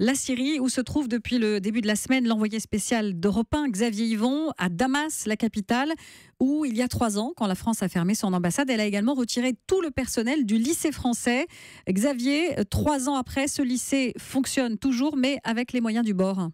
La Syrie, où se trouve depuis le début de la semaine l'envoyé spécial d'Europe 1, Xavier Yvon, à Damas, la capitale, où il y a trois ans, quand la France a fermé son ambassade, elle a également retiré tout le personnel du lycée français. Xavier, trois ans après, ce lycée fonctionne toujours, mais avec les moyens du bord.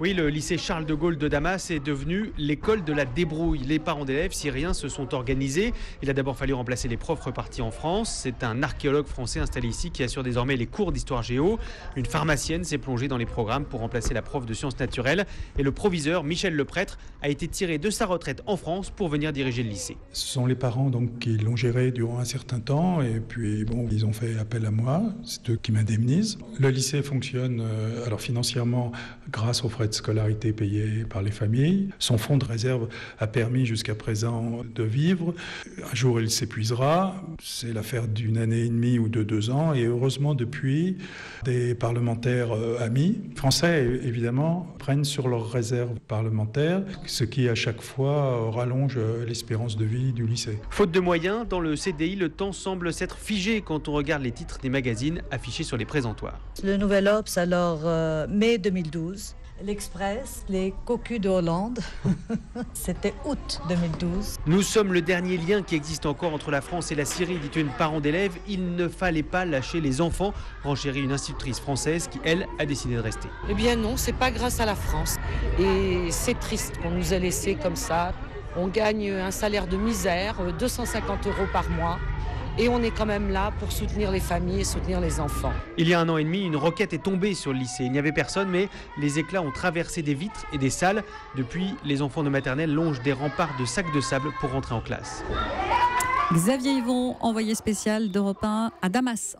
Oui, le lycée Charles de Gaulle de Damas est devenu l'école de la débrouille. Les parents d'élèves syriens se sont organisés. Il a d'abord fallu remplacer les profs repartis en France. C'est un archéologue français installé ici qui assure désormais les cours d'histoire géo. Une pharmacienne s'est plongée dans les programmes pour remplacer la prof de sciences naturelles. Et le proviseur, Michel Leprêtre, a été tiré de sa retraite en France pour venir diriger le lycée. Ce sont les parents donc qui l'ont géré durant un certain temps et puis bon, ils ont fait appel à moi. C'est eux qui m'indemnisent. Le lycée fonctionne euh, alors financièrement grâce aux frais de scolarité payée par les familles. Son fonds de réserve a permis jusqu'à présent de vivre. Un jour, il s'épuisera. C'est l'affaire d'une année et demie ou de deux ans. Et heureusement, depuis, des parlementaires euh, amis, français évidemment, prennent sur leurs réserves parlementaires, ce qui à chaque fois rallonge l'espérance de vie du lycée. Faute de moyens, dans le CDI, le temps semble s'être figé quand on regarde les titres des magazines affichés sur les présentoirs. Le Nouvel Obs, alors euh, mai 2012. Les cocus de Hollande. C'était août 2012. Nous sommes le dernier lien qui existe encore entre la France et la Syrie, dit une parent d'élève. Il ne fallait pas lâcher les enfants, renchérit une institutrice française qui, elle, a décidé de rester. Eh bien non, c'est pas grâce à la France. Et c'est triste qu'on nous ait laissés comme ça. On gagne un salaire de misère, 250 euros par mois. Et on est quand même là pour soutenir les familles et soutenir les enfants. Il y a un an et demi, une roquette est tombée sur le lycée. Il n'y avait personne, mais les éclats ont traversé des vitres et des salles. Depuis, les enfants de maternelle longent des remparts de sacs de sable pour rentrer en classe. Xavier Yvon, envoyé spécial d'Europe 1 à Damas.